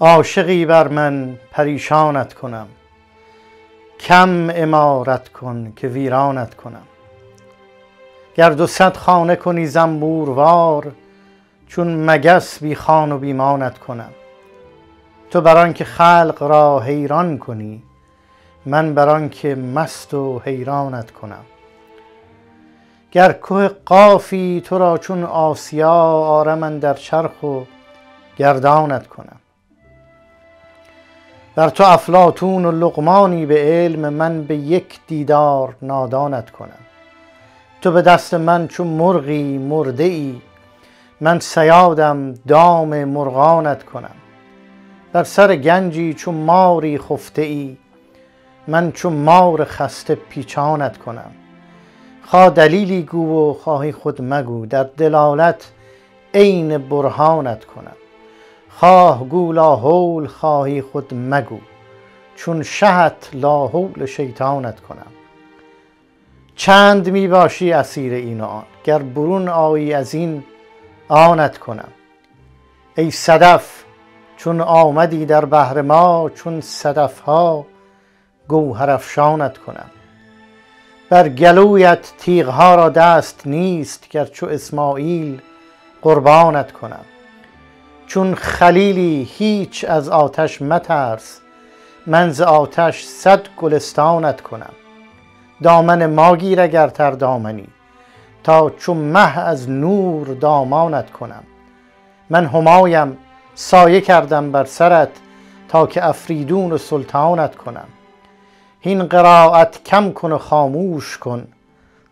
عاشقی بر من پریشانت کنم. کم امارت کن که ویرانت کنم. گر دو صد خانه کنی زنبوروار چون مگس بی خان و بی مانت کنم. تو بر آنکه خلق را حیران کنی من بر آنکه مست و حیرانت کنم. گر که قافی تو را چون آسیا آرم اندر چرخ و گردانت کنم. ور تو افلاطون و لقمانی به علم من به یک دیدار نادانت کنم. تو به دست من چون مرغی مرده ای من صیادم دام مرغانت کنم. بر سر گنجی چون ماری خفته ای من چون مار خسته پیچانت کنم. خواه دلیلی گو و خواهی خود مگو در دلالت عین برهانت کنم. خواه گو لاحول خواهی خود مگو چون شهت لاحول شیطانت کنم. چند می باشی اسیر این آن گر برون آیی از این آنت کنم. ای صدف چون آمدی در بحر ما چون صدف ها گوهر افشانت کنم. بر گلویت تیغ ها را دست نیست گر چو اسماعیل قربانت کنم. چون خلیلی هیچ از آتش مترس من ز آتش صد گلستانت کنم. دامن ما گیر اگر تر دامنی تا چو مه از نور دامانت کنم. من همایم سایه کردم بر سرت تا که افریدون و سلطانت کنم. هین قرایت کم کن و خاموش کن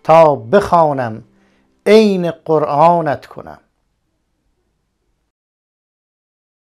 تا بخوانم عین قرآنت کنم.